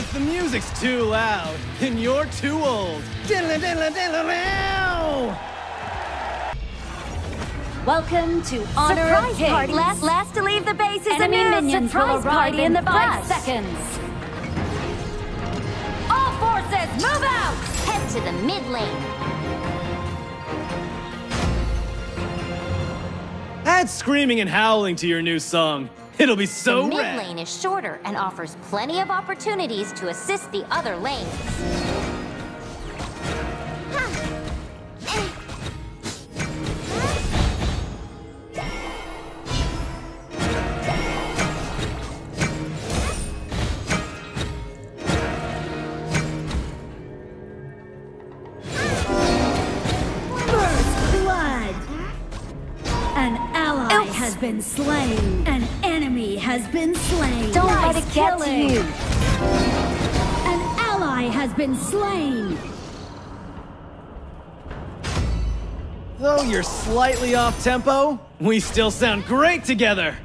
If the music's too loud, then you're too old. Welcome to Honor Surprise of Kings. party. Last, last to leave the base is Enemy a new minions will surprise arrive party in the five bus. seconds. All forces, move out! Head to the mid lane. Add screaming and howling to your new song. It'll be so the mid rad. lane is shorter and offers plenty of opportunities to assist the other lanes. Don't nice let it get to killing. you. An ally has been slain. Though you're slightly off tempo, we still sound great together.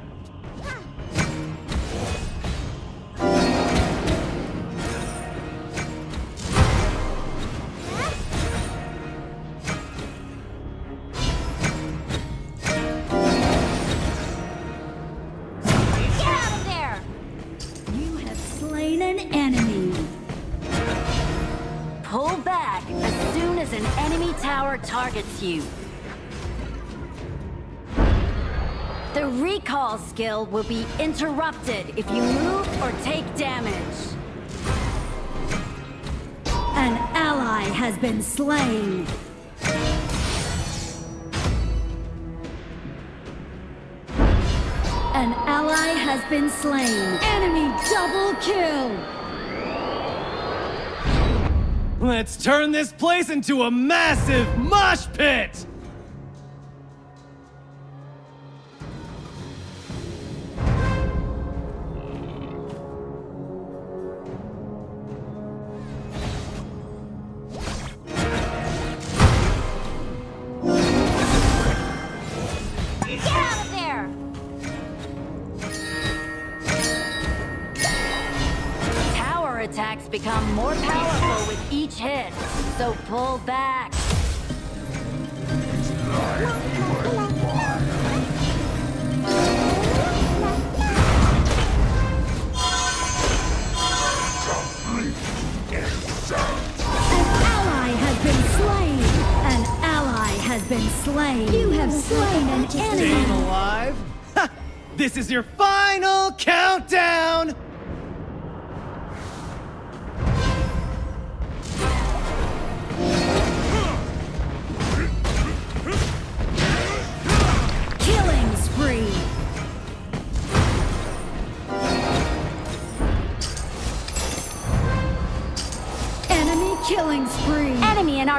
Will be interrupted if you move or take damage. An ally has been slain. An ally has been slain. Enemy double kill. Let's turn this place into a massive mosh pit!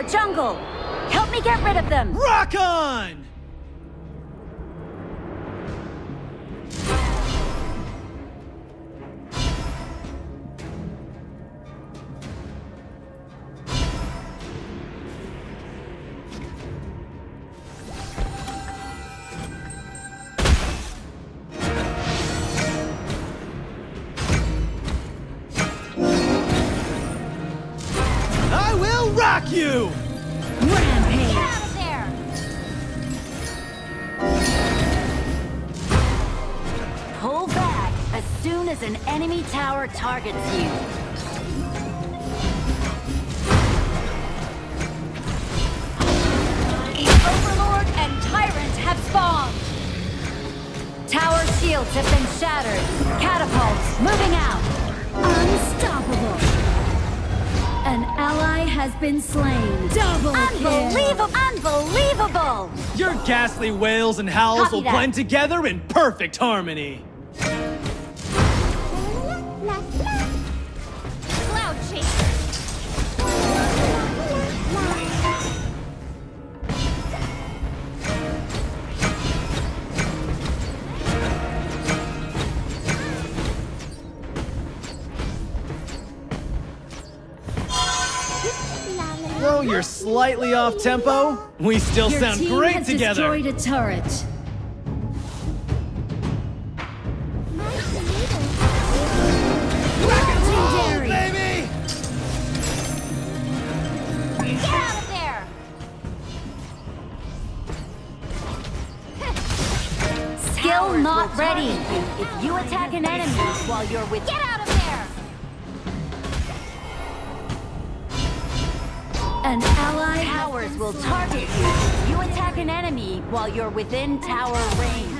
Jungle! Help me get rid of them! Rock on! Soon as an enemy tower targets you. The Overlord and Tyrant have spawned! Tower shields have been shattered. Catapults moving out. Unstoppable. An ally has been slain. Double kill. Unbelievable! Unbelievable! Your ghastly wails and howls Copy will that. blend together in perfect harmony. slightly off tempo, we still Your sound team great has together. Destroyed a turret. Still not ready. If you attack an enemy while you're with ally has towers been will target you. You attack an enemy while you're within tower range.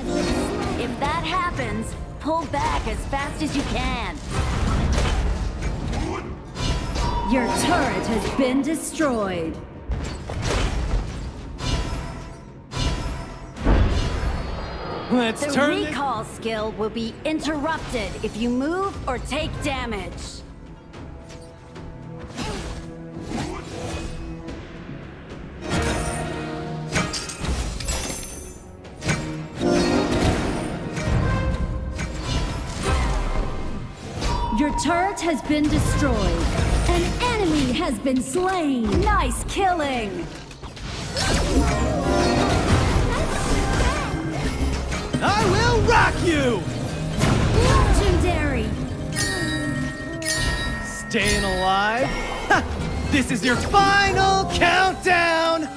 If that happens, pull back as fast as you can. Your turret has been destroyed. Let's The turn recall skill will be interrupted if you move or take damage. Your turret has been destroyed. An enemy has been slain. Nice killing! I will rock you! Legendary. Staying alive? Ha! This is your final countdown!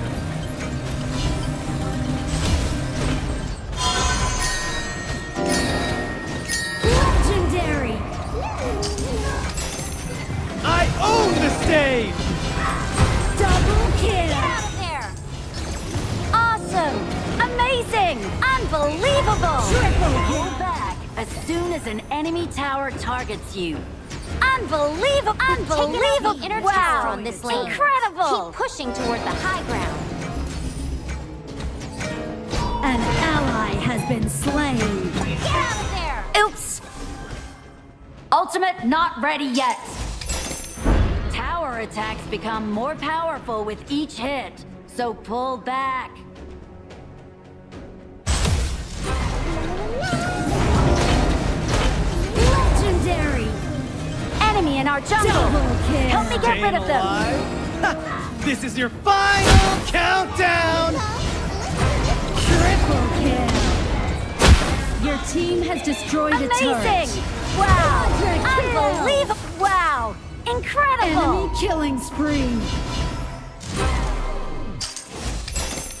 Targets you. Unbelievable! Unbelievable! the inner wow! on this lane. Incredible! Keep pushing toward the high ground. An ally has been slain. Get out of there! Oops! Ultimate not ready yet. Tower attacks become more powerful with each hit, so pull back. Jungle! Help me get Staying rid of them! alive? This is your final countdown! Triple kill. Your team has destroyed a turret. Amazing! Wow! Unbelievable! Wow! Incredible! Enemy killing spree.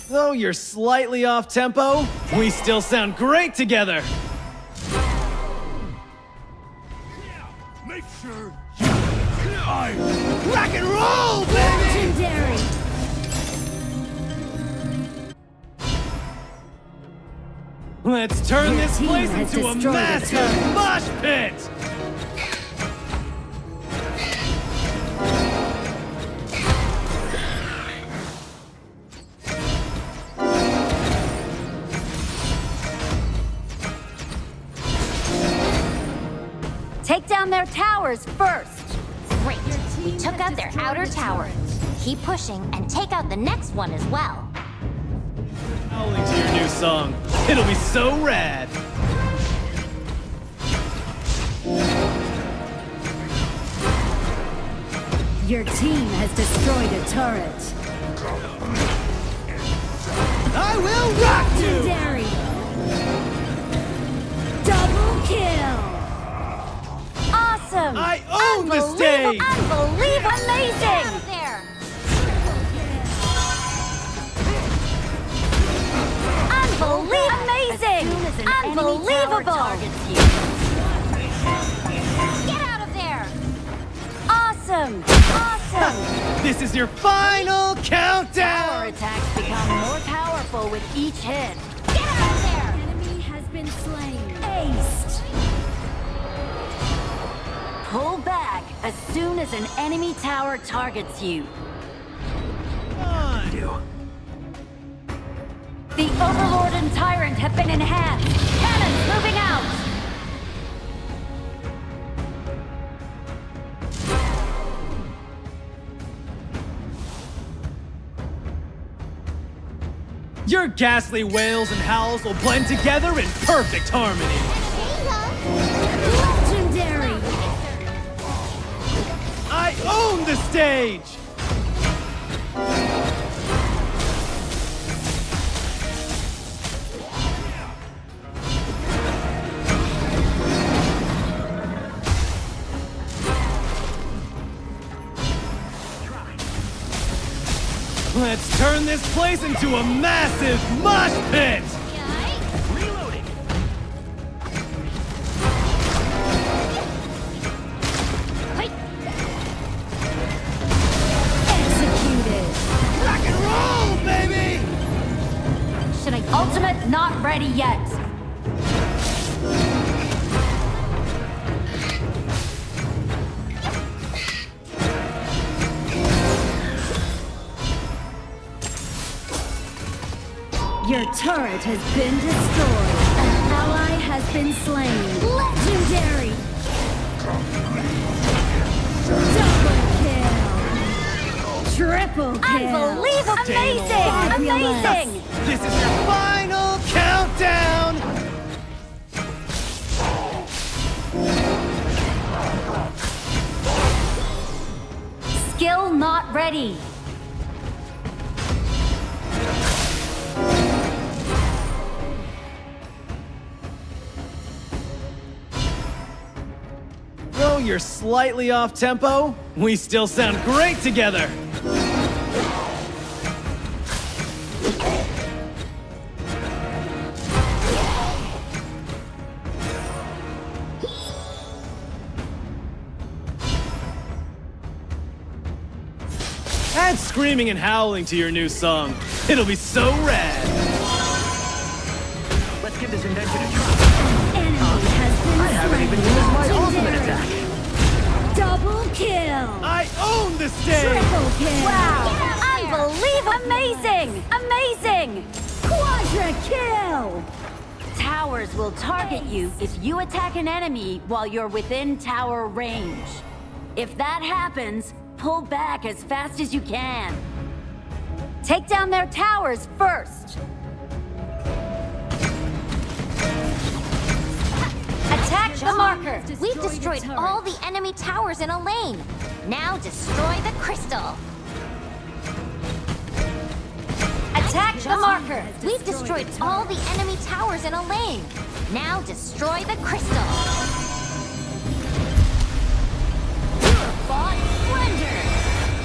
Though you're slightly off tempo, we still sound great together! Let's turn Your this place into a destroyed massive mosh pit! Take down their towers first! Great. We took out their outer tower. Keep pushing and take out the next one as well. Howling to your new song. It'll be so rad! Your team has destroyed a turret. I will rock you! Legendary. Double kill. Awesome! I own the Unbelievable- stage! Unbelievable! Amazing! Unbelievable! Amazing! Unbelievable! Get out of there! Awesome! Awesome! This is your final Tower countdown! attacks become more powerful with each hit. Get out of there! Enemy has been slain. Aced. Pull back as soon as an enemy tower targets you. The Overlord and Tyrant have been enhanced. Cannons moving out. Your ghastly wails and howls will blend together in perfect harmony. Legendary! I own the stage! This place into a massive mosh pit! Has been you're slightly off tempo, we still sound great together! Add screaming and howling to your new song. It'll be so rad! Let's give this invention a try. Enemy has been I haven't even used my ultimate attack. Double kill! I own this stage! Triple kill! Wow! Unbelievable! Amazing! Amazing! Quadra kill! Towers will target you if you attack an enemy while you're within tower range. If that happens, pull back as fast as you can. Take down their towers first. The marker. We've Destroy the destroyed all the enemy towers in a lane. Now destroy the crystal. Attack the marker. We've destroyed all the enemy towers in a lane. Now destroy the crystal. Bought Splendor.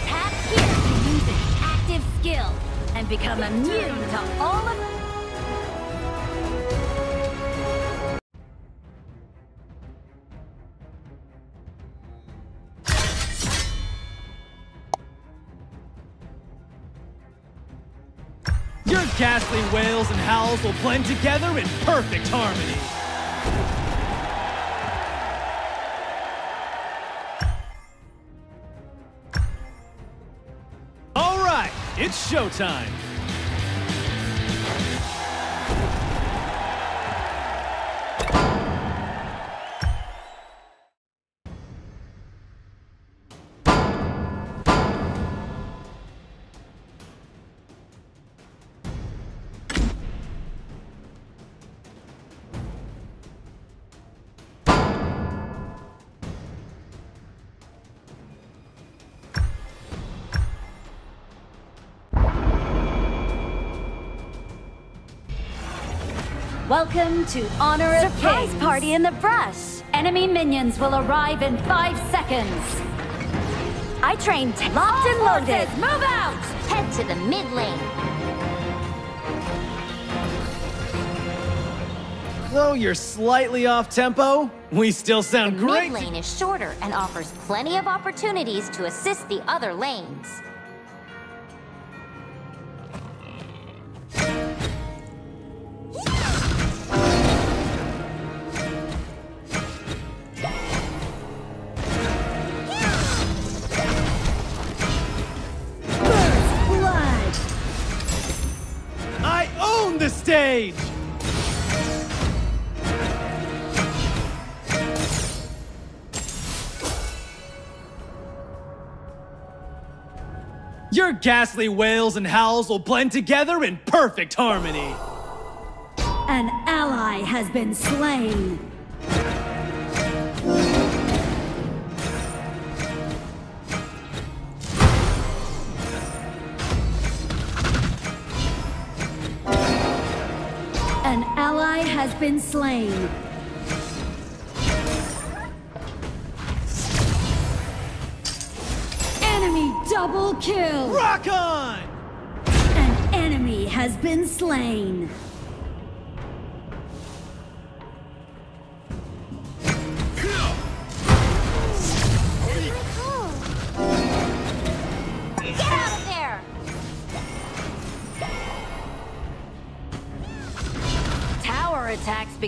Tap here to use its active skill and become immune to all of ghastly wails and howls will blend together in perfect harmony. All right, it's showtime. Welcome to Honor of Surprise party in the brush. Enemy minions will arrive in five seconds. I trained locked and loaded. Move out! Head to the mid lane. Though you're slightly off tempo, we still The sound great. mid lane is shorter and offers plenty of opportunities to assist the other lanes. Your ghastly wails and howls will blend together in perfect harmony. An ally has been slain. Has been slain. Enemy double kill! Rock on! An enemy has been slain.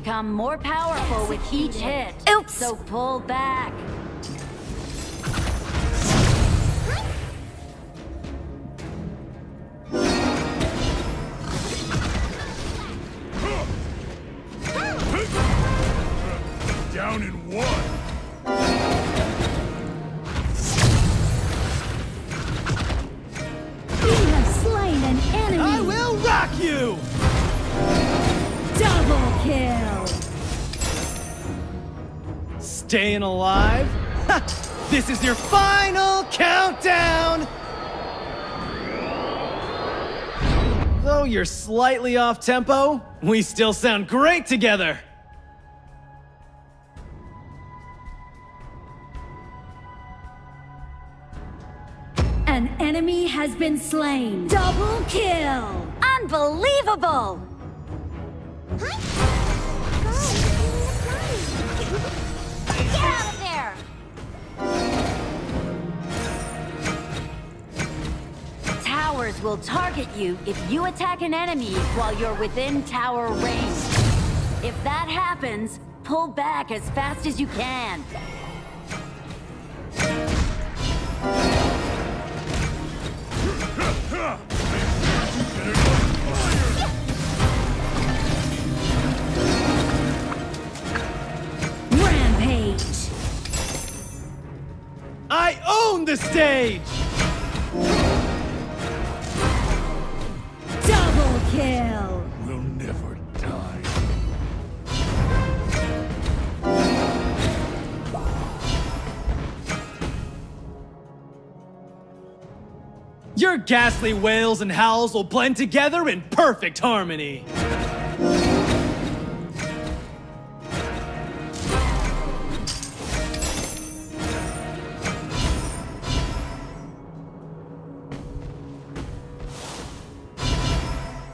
Become more powerful with each hit. Oops. So pull back. This is your final countdown! Though you're slightly off tempo, we still sound great together! An enemy has been slain. Double kill. Unbelievable! Get Towers will target you if you attack an enemy while you're within tower range. If that happens, pull back as fast as you can. Rampage. I own the stage! Your ghastly wails and howls will blend together in perfect harmony.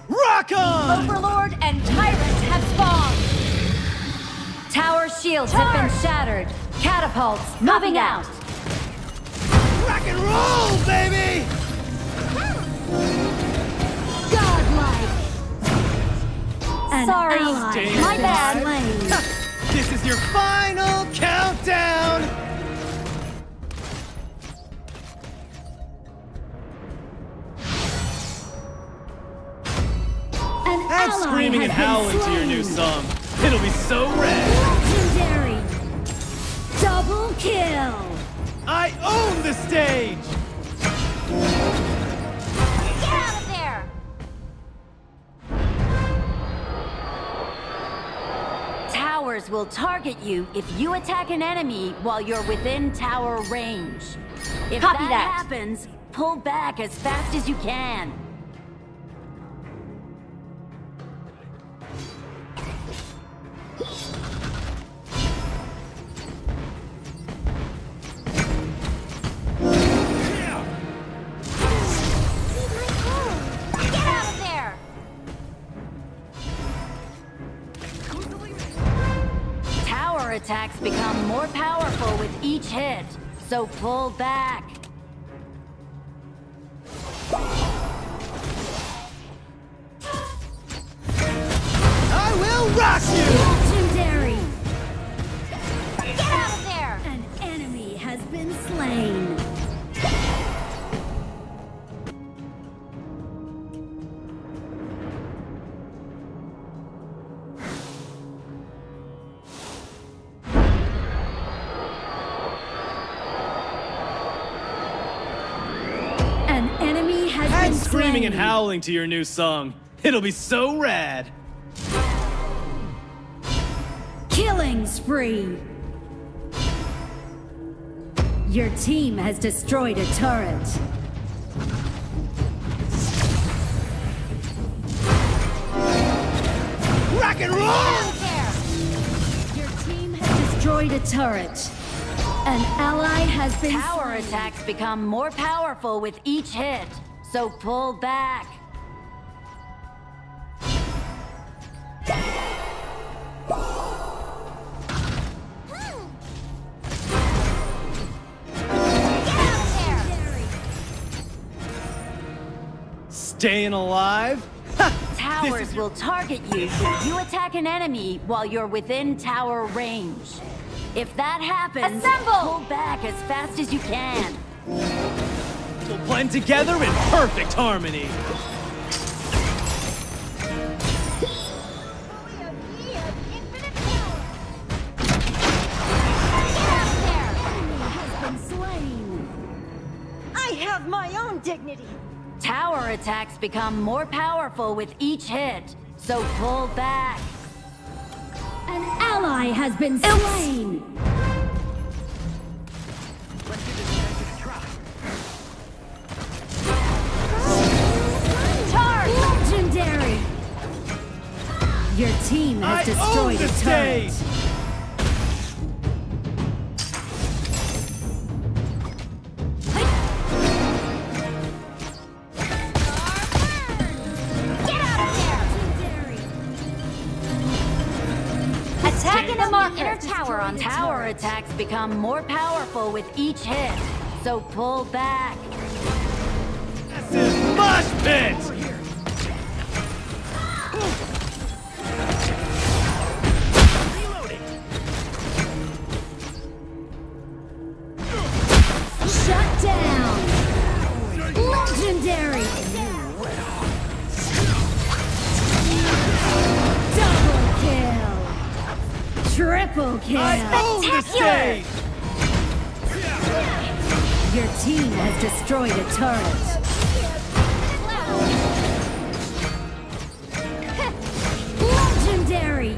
Rock on! Overlord and Tyrant have spawned! Tower shields have been shattered. Catapults moving out. Rock and roll, baby! An Sorry, ally my bad. This is your final countdown! An Add screaming and howling to your new song. It'll be so rad. Legendary. Double kill. I own the stage! Towers will target you if you attack an enemy while you're within tower range. If Copy that, that. happens, pull back as fast as you can. Back. And screaming slain. and howling to your new song. It'll be so rad. Killing spree. Your team has destroyed a turret. Rock and roll! Your team has destroyed a turret. An ally has been Tower slain. attacks become more powerful with each hit, so pull back. Staying alive? Ha! Towers will target you if you attack an enemy while you're within tower range. If that happens, Assemble! pull back as fast as you can. We'll blend together in perfect harmony. has been slain. I have my own dignity. Tower attacks become more powerful with each hit, so pull back. An ally has been slain. Your team has I destroyed the a turret. stage! Attacking a mark inner tower on Tower attacks become more powerful with each hit, so pull back. This is Mosh Pit! Turret. Legendary.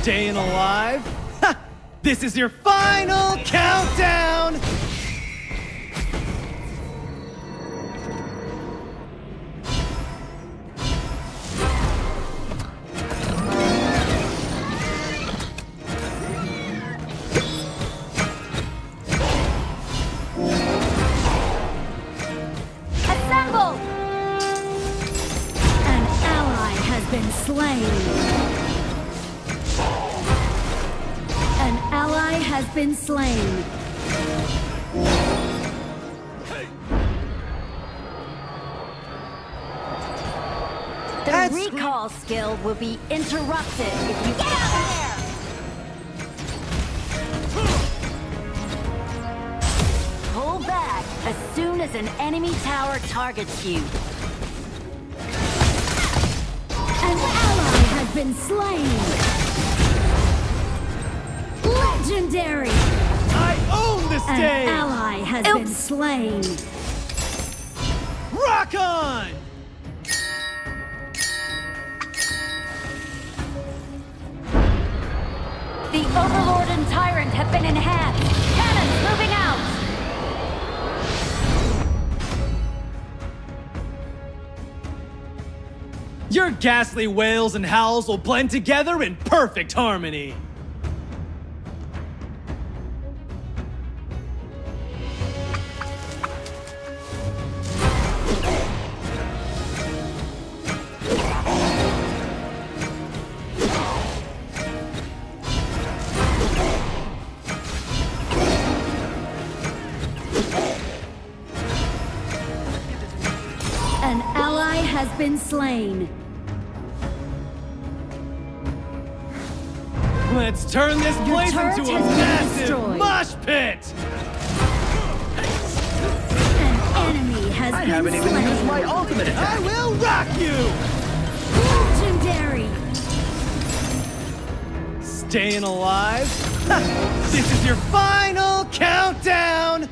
Staying alive? Ha! This is your final countdown! Skill will be interrupted if you get out of there. Pull back as soon as an enemy tower targets you. An ally has been slain. Legendary. I own the An stage! ally has been slain. Rock on! Overlord and Tyrant have been enhanced. Cannons moving out. Your ghastly wails and howls will blend together in perfect harmony. Has been slain. Let's turn this Your place into a has been massive destroyed. mosh pit! An enemy has I been haven't even slain. used my ultimate attack. I will rock you! Legendary. Staying alive? This is your final countdown!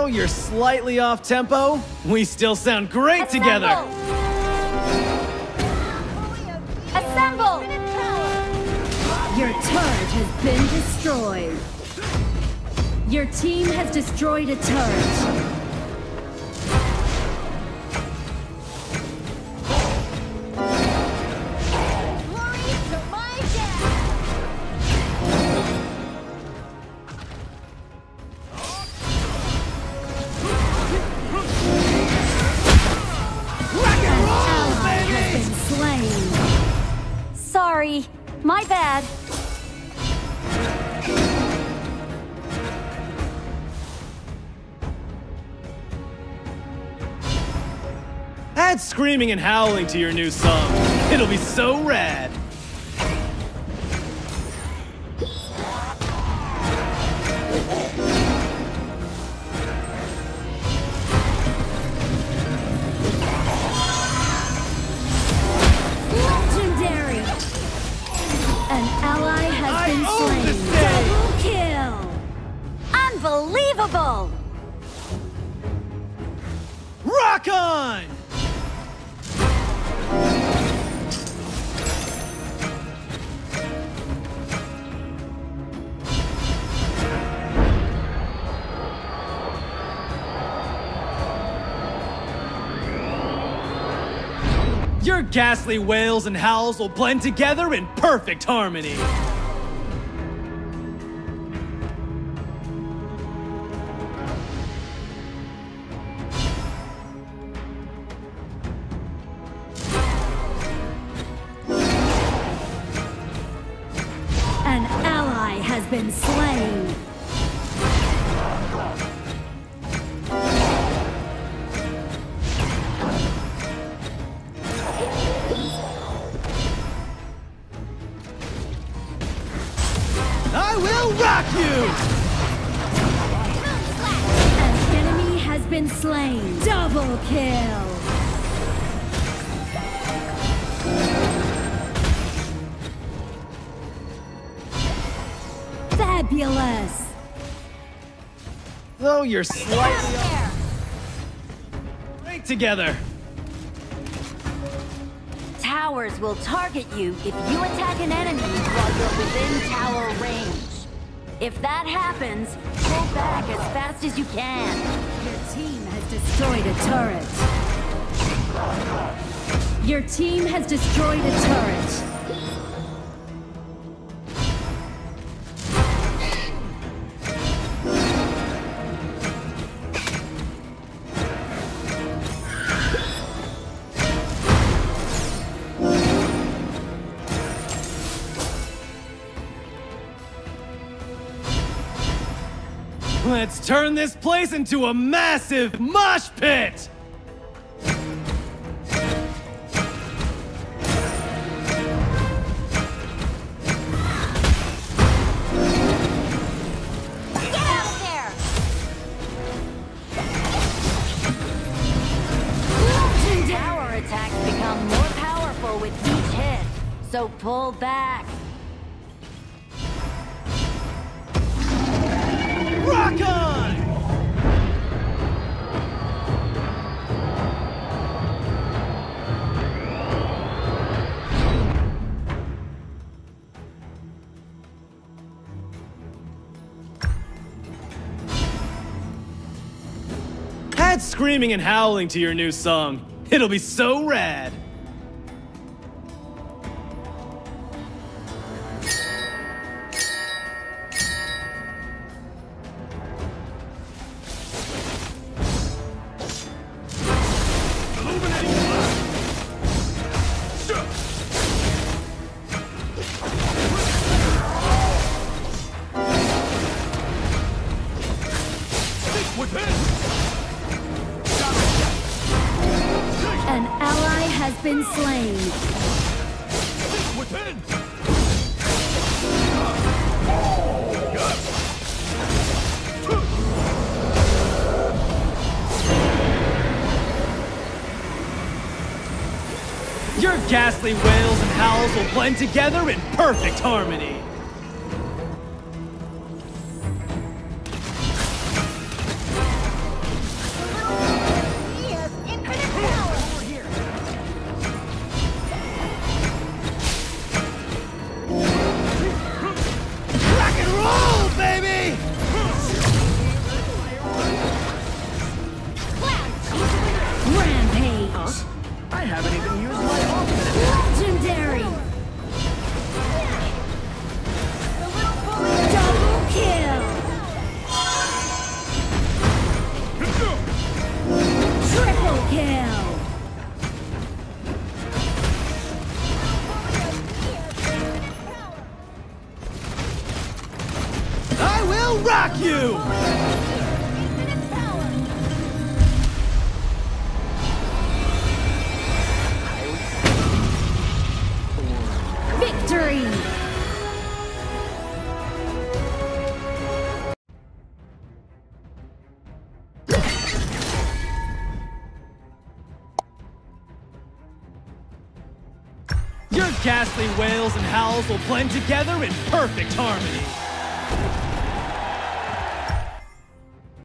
Though you're slightly off tempo, we still sound great together. Assemble! Your turret has been destroyed. Your team has destroyed a turret. Screaming and howling to your new song. It'll be so rad. Legendary. An ghastly wails and howls will blend together in perfect harmony. Double kill. Fabulous. Though you're slightly great together. Towers will target you if you attack an enemy while you're within tower range. If that happens, pull back as fast as you can. Your team has destroyed a turret. Your team has destroyed a turret. Let's turn this place into a massive mosh pit! Get out of Rock on! Add screaming and howling to your new song. It'll be so rad. Ghastly wails and howls will blend together in perfect harmony. Wails and howls will blend together in perfect harmony.